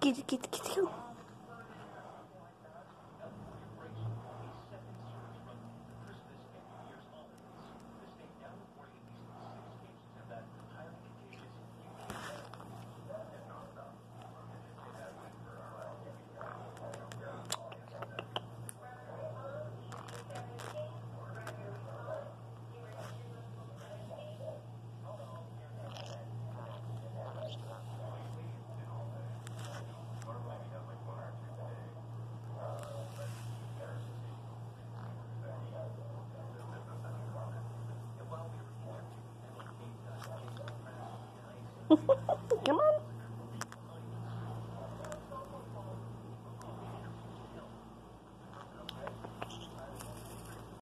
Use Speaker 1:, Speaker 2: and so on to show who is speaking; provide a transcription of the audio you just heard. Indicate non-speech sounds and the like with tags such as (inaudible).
Speaker 1: Git git git git. (laughs) Come on.